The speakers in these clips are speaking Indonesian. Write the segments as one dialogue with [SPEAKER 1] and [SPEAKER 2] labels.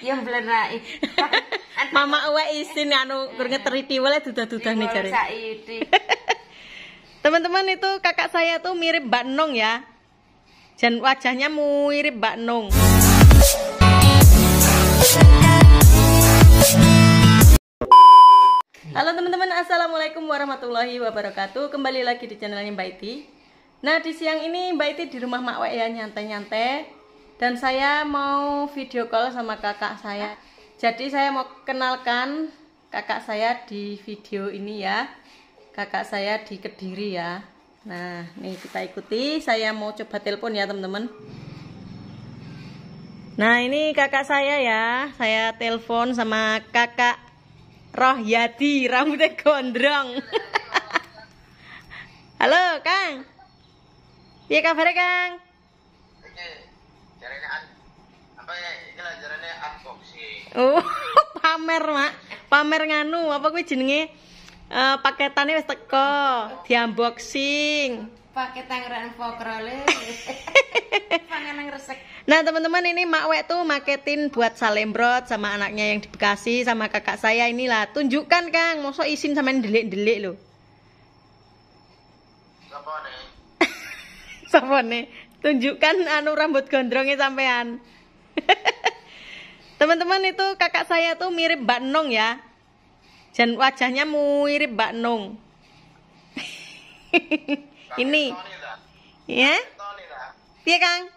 [SPEAKER 1] Ya mblenak.
[SPEAKER 2] Mama awake isin anu gur ngeteriti wae dudah-dudah nih jare.
[SPEAKER 1] Saiki.
[SPEAKER 2] Teman-teman itu kakak saya tuh mirip Mbak Nong ya. Dan wajahnya mirip Mbak Nong. Halo teman-teman, assalamualaikum warahmatullahi wabarakatuh. Kembali lagi di channelnya Mbak Iti. Nah di siang ini Mbak Iti di rumah Mak Wek ya nyantai-nyantai. Dan saya mau video call sama kakak saya. Jadi saya mau kenalkan kakak saya di video ini ya. Kakak saya di Kediri ya. Nah nih kita ikuti. Saya mau coba telepon ya teman-teman. Nah ini kakak saya ya. Saya telepon sama kakak Rohyadi rambutnya gondrong. Halo, Kang. Piye kabare, Kang?
[SPEAKER 3] Un- apa ya iki lah jarene unboxing.
[SPEAKER 2] Oh, pamer, Mak. Pamer nganu, apa kuwi jenenge? Eh paketane wis teko, di-unboxing.
[SPEAKER 1] Pakai tangeran pokrole. Panganan resek.
[SPEAKER 2] Nah, teman-teman ini Mak Wek tuh maketin buat Salembrot sama anaknya yang di Bekasi sama kakak saya inilah. Tunjukkan, Kang. Mosok isin sampean delik-delik lho.
[SPEAKER 3] Apa nih?
[SPEAKER 2] Tunjukkan anu rambut gondrongnya sampean. Teman-teman itu kakak saya tuh mirip Mbak Nong ya. Dan wajahnya mirip Mbak Nong. Ini, ya? Piye, Kang?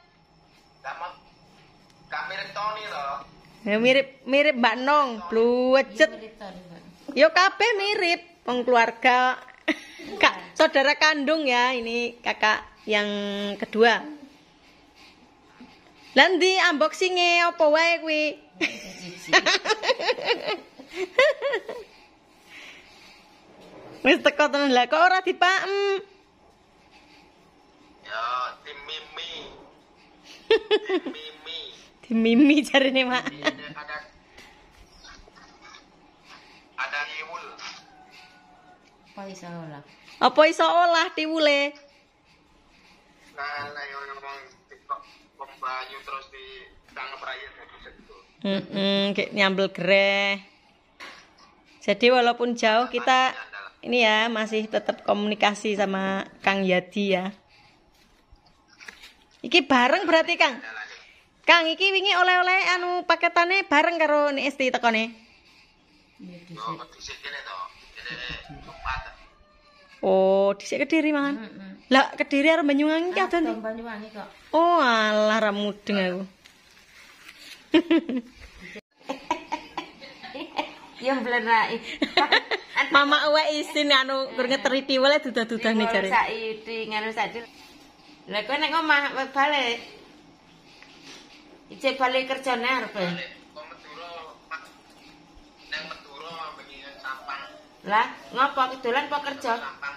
[SPEAKER 3] Sama Kak mirip Tony loh.
[SPEAKER 2] Ya, mirip mirip Mbak Nong, bluwecet. Yo kabeh mirip, wong keluarga. Kak, saudara kandung ya, ini kakak yang kedua. Lah ndi unboxinge apa wae kuwi? Wis teko tenan lah kok ora dipaem.
[SPEAKER 3] Ya tim Mimi. Tim Mimi.
[SPEAKER 2] Di mimi jarine, Mak.
[SPEAKER 3] Ada ada ada Iwul.
[SPEAKER 1] Apa iso lah?
[SPEAKER 2] Apa iso olah tiwule?
[SPEAKER 3] Nah, yang ngomong TikTok terus di dari situ.
[SPEAKER 2] Heeh, kayak nyambel gereh. Jadi walaupun jauh kita ini ya masih tetap komunikasi sama Kang Yadi ya. Iki bareng berarti Kang. Kang iki wingi oleh-oleh anu paketane bareng karo Esti tekone.
[SPEAKER 3] Oh,
[SPEAKER 2] dhisik Kediri mangan. Lah Kediri arep Banyuwangi ki ada ndi?
[SPEAKER 1] Banyuwangi kok.
[SPEAKER 2] Oh, alah ra mudeng aku.
[SPEAKER 1] Ya mblenak.
[SPEAKER 2] Mama awake isin anu gur ngeteriti wae dudah-dudah nih jare.
[SPEAKER 1] Saiki ngono saiki. Lah kowe nek omah balik. Ije balik kerjane arep. Lah, ngopo kedolan apa kerja?
[SPEAKER 3] Sampang.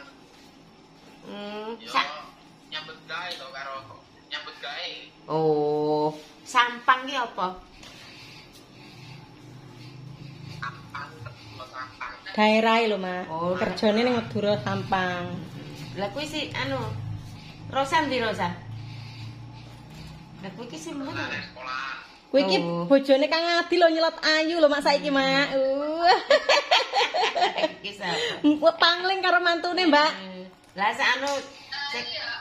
[SPEAKER 1] Hmm,
[SPEAKER 3] Yo
[SPEAKER 1] sak
[SPEAKER 3] nyambut gawe to karo nyambut gawe.
[SPEAKER 1] Oh, sampang ki apa?
[SPEAKER 2] Daerah lho, Mak.
[SPEAKER 1] Oh,
[SPEAKER 2] Kerjane ning Madura Sampang.
[SPEAKER 1] Lah kuwi si anu Rosa ndi Rosa? Lah kuwi ki sing mana?
[SPEAKER 2] Kuwi iki
[SPEAKER 1] Oh.
[SPEAKER 2] bojone Kang Adi lho nyelot ayu lho Mak saiki, Mak. Uh.
[SPEAKER 1] Iki
[SPEAKER 2] pangling karo mantune, Mbak.
[SPEAKER 1] Lah sak anu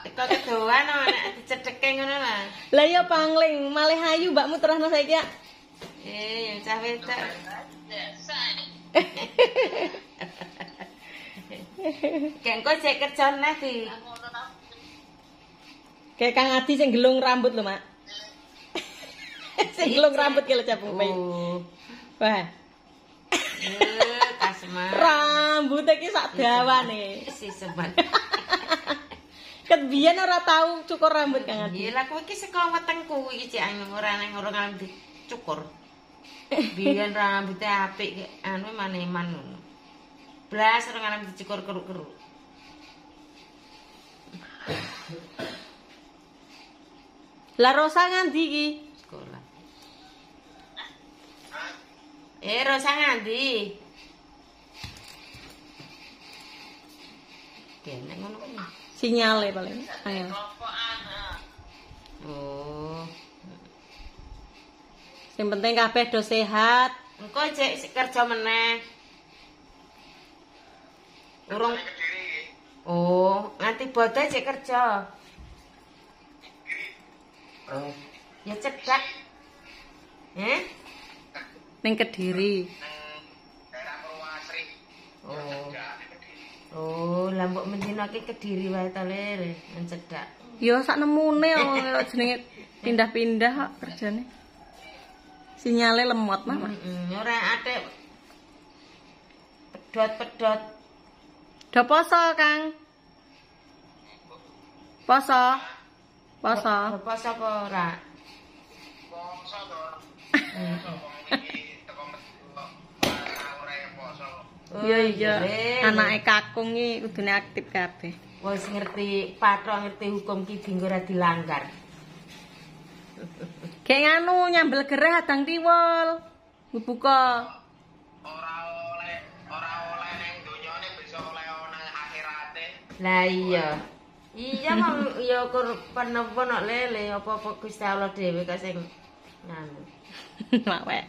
[SPEAKER 1] teko kedoan nek dicedheke ngono lah.
[SPEAKER 2] Lah iya pangling, malih ayu Mbakmu terusno saiki ya.
[SPEAKER 1] Eh, yang cah wedok. Kengko cek kerja di.
[SPEAKER 2] Kayak Kang Adi sing gelung rambut lho, Mak. sing gelung rambut ki lho capung bayi.
[SPEAKER 1] Oh.
[SPEAKER 2] Wah,
[SPEAKER 1] kasman.
[SPEAKER 2] Rambut iki sak dawane.
[SPEAKER 1] Si.
[SPEAKER 2] Ket biyen ora tau cukur rambut Kang Adi.
[SPEAKER 1] Iya lah kowe iki saka wetengku iki cek anu ora nang ora ngalem dicukur. Biyen rambutnya apik anu maneman ngono. Blas ora ngalem dicukur keruk-keruk.
[SPEAKER 2] Lah Rosa nganti iki?
[SPEAKER 1] Sekolah. Eh, Rosa Kene ngono kuwi.
[SPEAKER 2] Sinyale paling angel.
[SPEAKER 1] Oh.
[SPEAKER 2] Yang penting kabeh do sehat.
[SPEAKER 1] Engko cek kerja meneh. Urung. Oh, nganti bodho cek kerja. Oh, ya cedak. Eh?
[SPEAKER 2] Ning Kediri.
[SPEAKER 1] Lah mbok mendinake Kediri wae to, Lir. Mencedak.
[SPEAKER 2] Yo sak nemune jenenge pindah-pindah kok kerjane. Sinyale lemot mama.
[SPEAKER 1] Heeh, ora atik pedot-pedot.
[SPEAKER 2] Do poso, Kang. Poso. Poso.
[SPEAKER 1] Poso apa ora?
[SPEAKER 3] Poso to. Poso wong iki teko metu kok ora yang poso.
[SPEAKER 1] Oh,
[SPEAKER 2] Iya iya.
[SPEAKER 1] Lir.
[SPEAKER 2] Anake kakung iki kudune aktif kabeh.
[SPEAKER 1] Wis ngerti patok ngerti hukum ki dinggo ora dilanggar.
[SPEAKER 2] Kayak nganu nyambel gereh adang tiwul. Buka.
[SPEAKER 3] Ora oleh ora oleh ning donyane bisa oleh nang akhirate.
[SPEAKER 1] Lah iya. Iya mong ya kur penapa nok lele apa-apa Gusti Allah dhewe kok sing nganu.
[SPEAKER 2] Mak wek.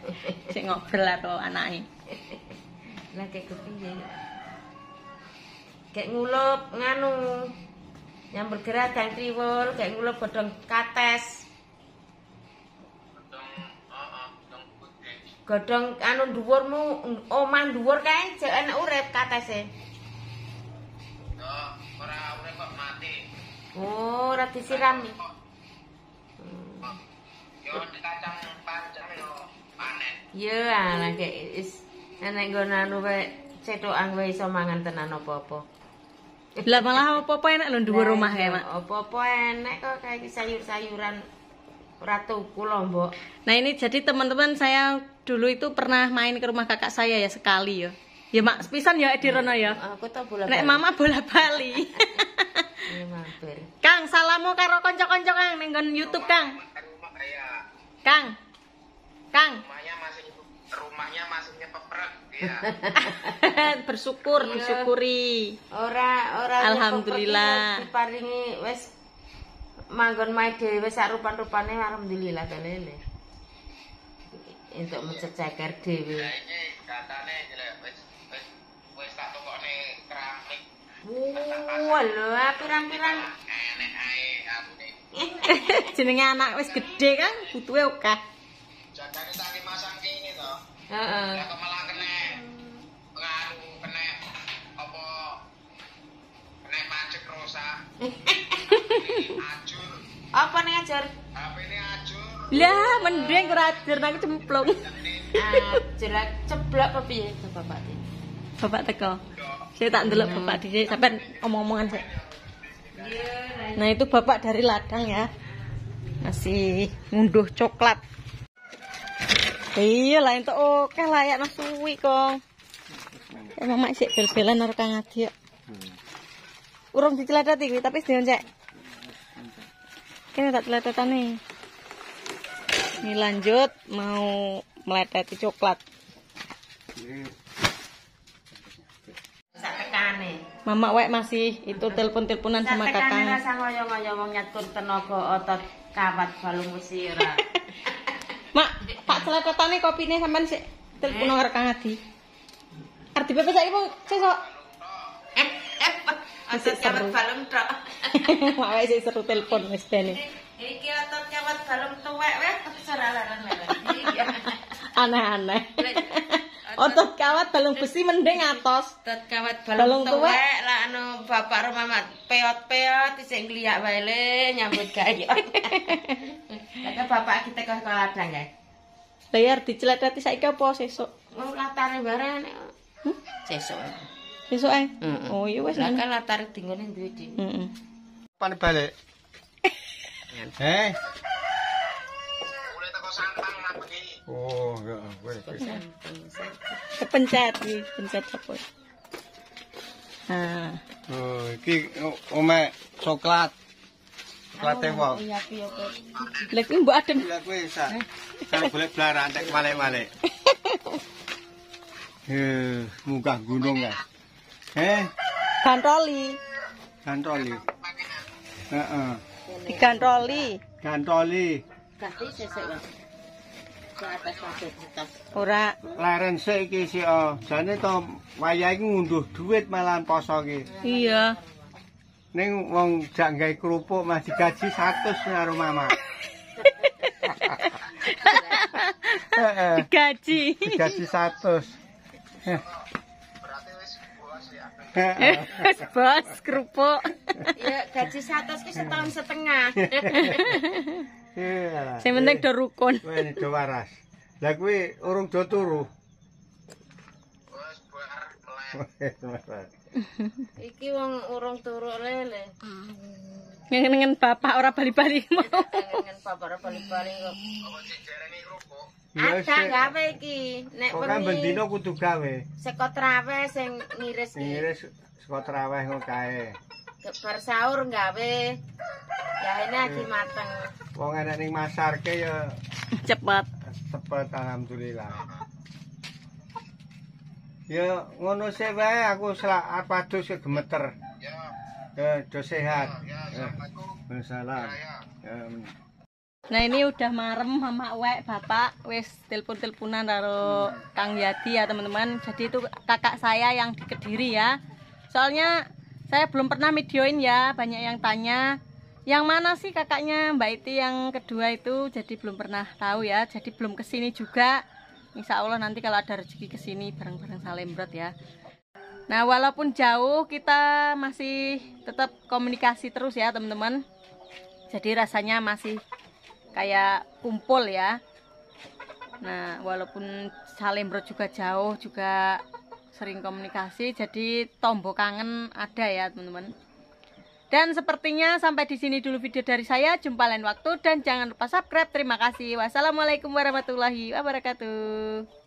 [SPEAKER 2] Sing ngobrol karo anake.
[SPEAKER 1] Lah kayak kepiye? Kayak ngulup nganu. Yang bergerak dan kriwul, kayak ngulup godhong kates,
[SPEAKER 3] Dong, heeh, dong putih.
[SPEAKER 1] godhong anu dhuwurmu, omah dhuwur kae jek enak urip katese.
[SPEAKER 3] Yo, ora urip kok mati.
[SPEAKER 1] Oh, ora disiram.
[SPEAKER 3] Yo kacang panjang yo panen.
[SPEAKER 1] Ya, alah kayak is enek nggon anu wae cethokan wae iso mangan tenan apa-apa.
[SPEAKER 2] Lah malah apa-apa enak lho dhuwur omah kae, Mak.
[SPEAKER 1] Apa-apa enek kok kayak sayur-sayuran ora tuku lho, Mbok.
[SPEAKER 2] Nah ini jadi teman-teman saya dulu itu pernah main ke rumah kakak saya ya sekali ya. Ya mak sepisan ya di Rono ya.
[SPEAKER 1] Aku tau bola
[SPEAKER 2] Nek mama bola bali.
[SPEAKER 1] Iya.
[SPEAKER 2] Kang, salamu karo konco-konco Kang ning YouTube Kang.
[SPEAKER 3] Ya,
[SPEAKER 2] Kang. Kang.
[SPEAKER 3] Rumahnya masih nyepepret ya.
[SPEAKER 2] bersyukur,
[SPEAKER 1] Iya.
[SPEAKER 2] bersyukuri.
[SPEAKER 1] Ora ora
[SPEAKER 2] Alhamdulillah.
[SPEAKER 1] diparingi wis manggon mae dhewe sak rupan-rupane alhamdulillah kalele. Untuk mencecaker dhewe.
[SPEAKER 3] Datane wis wis wis tak tokone keramik.
[SPEAKER 1] Wah lho, pirang-pirang
[SPEAKER 3] Enek ae aku nih.
[SPEAKER 2] Jenenge anak wis gede kan, butuhe akeh.
[SPEAKER 3] Lah kok malah kena nganu kena apa kena macet rusak. Ajur.
[SPEAKER 1] Apa nih ajar?
[SPEAKER 3] HP ini ajur.
[SPEAKER 2] Lah, mending ora ajar nang cemplung.
[SPEAKER 1] Jelek ceblok apa piye Bapak iki?
[SPEAKER 2] Bapak teko. Saya tak ndelok bapak dhisik sampean omong-omongan sik. Nah, itu bapak dari ladang ya. Masih ngunduh coklat. Iya lah itu oke layak nang suwi kong. Ya mama sik bel-belan karo Kang Adi ya. Urung dicleteti kuwi tapi sedhewe cek. Kene tak cletetane. Ini lanjut mau meleteti coklat. Mama wek masih itu telepon-teleponan sama kakak.
[SPEAKER 1] rasa ngoyo-ngoyo wong nyatur tenaga otot kawat balung wesi ora.
[SPEAKER 2] Mak, tak celetetane kopine sampean sik telepon karo Kang Adi. Arep dipepe saiki po sesuk.
[SPEAKER 1] Otot kawat balung tok.
[SPEAKER 2] Mak sik seru telepon wis dene.
[SPEAKER 1] Iki otot kawat balung tuwek weh ora laran-laran. Iya.
[SPEAKER 2] Aneh-aneh. Otot kawat balung besi mending atos.
[SPEAKER 1] Otot kawat
[SPEAKER 2] Balung tuwek
[SPEAKER 1] lah anu bapak rumah mat peot-peot isih ngliyak wae le nyambut gawe. Kata bapak kita ke sekolah ladang ya.
[SPEAKER 2] Layar diceleteti saiki apa sesuk?
[SPEAKER 1] Oh latare bareng. Sesuk.
[SPEAKER 2] Sesuk ae.
[SPEAKER 1] Heeh.
[SPEAKER 2] Oh iya wis
[SPEAKER 1] Lah
[SPEAKER 2] ngono.
[SPEAKER 1] kan latar duwe di.
[SPEAKER 2] Heeh.
[SPEAKER 4] Kapan balik? Eh? Oh, enggak. Gue.
[SPEAKER 2] Kepencet iki, pencet apa? Nah,
[SPEAKER 4] Oh, iki ome coklat. Coklat wong.
[SPEAKER 1] Iya piye kok.
[SPEAKER 2] kuwi mbok adem.
[SPEAKER 4] Ya kowe sak. Sak golek blaran tek malik-malik. Eh, munggah gunung ya. Eh,
[SPEAKER 2] Gantoli,
[SPEAKER 4] gantoli. Heeh.
[SPEAKER 2] digantoli.
[SPEAKER 4] Gantoli.
[SPEAKER 1] Ganti sesuk Mas.
[SPEAKER 2] Ora.
[SPEAKER 4] Leren sik iki sik oh. Jane to wayah iki ngunduh dhuwit malah poso iki.
[SPEAKER 2] Iya.
[SPEAKER 4] Ning wong jak gawe kerupuk mah digaji 100 karo mama. Heeh,
[SPEAKER 2] Digaji.
[SPEAKER 4] digaji 100.
[SPEAKER 3] Berarti wis puas ya.
[SPEAKER 2] Bos kerupuk.
[SPEAKER 1] Ya gaji 100 ki setahun setengah.
[SPEAKER 4] Iya.
[SPEAKER 2] Sing penting do rukun.
[SPEAKER 4] Ini do waras. Lah kuwi urung do turu.
[SPEAKER 3] Wis bar melek.
[SPEAKER 1] Iki wong urung turu lele.
[SPEAKER 2] Ngengen bapak ora bali-bali mau.
[SPEAKER 1] Kangen bapak bali-bali kok.
[SPEAKER 3] Apa sing
[SPEAKER 1] Ada gawe iki. Nek
[SPEAKER 4] Kok kan
[SPEAKER 1] wengi
[SPEAKER 4] bendino kudu gawe.
[SPEAKER 1] seko trawe sing ngiris ki.
[SPEAKER 4] Ngiris saka traweh ngono kae.
[SPEAKER 1] Ke bar sahur gawe. Ya ini lagi mateng.
[SPEAKER 4] Wong enek ning masarke ya
[SPEAKER 2] Cepet.
[SPEAKER 4] cepet alhamdulillah. Ya ngono sih wae aku selak apa adus ya gemeter.
[SPEAKER 3] Ya,
[SPEAKER 4] Ya do sehat.
[SPEAKER 3] ya,
[SPEAKER 4] Ya.
[SPEAKER 3] Assalamualaikum.
[SPEAKER 4] Waalaikumsalam.
[SPEAKER 3] Ya, ya.
[SPEAKER 2] Nah ini udah marem mama wek bapak wes telepon-teleponan karo Kang Yadi ya teman-teman. Jadi itu kakak saya yang di Kediri ya. Soalnya saya belum pernah videoin ya, banyak yang tanya. Yang mana sih kakaknya Mbak Iti yang kedua itu? Jadi belum pernah tahu ya. Jadi belum ke sini juga. Insya Allah nanti kalau ada rezeki ke sini bareng-bareng Salembrot ya. Nah walaupun jauh kita masih tetap komunikasi terus ya teman-teman. Jadi rasanya masih kayak kumpul ya. Nah, walaupun Salembrot juga jauh juga sering komunikasi, jadi tombol kangen ada ya, teman-teman. Dan sepertinya sampai di sini dulu video dari saya. Jumpa lain waktu dan jangan lupa subscribe. Terima kasih. Wassalamualaikum warahmatullahi wabarakatuh.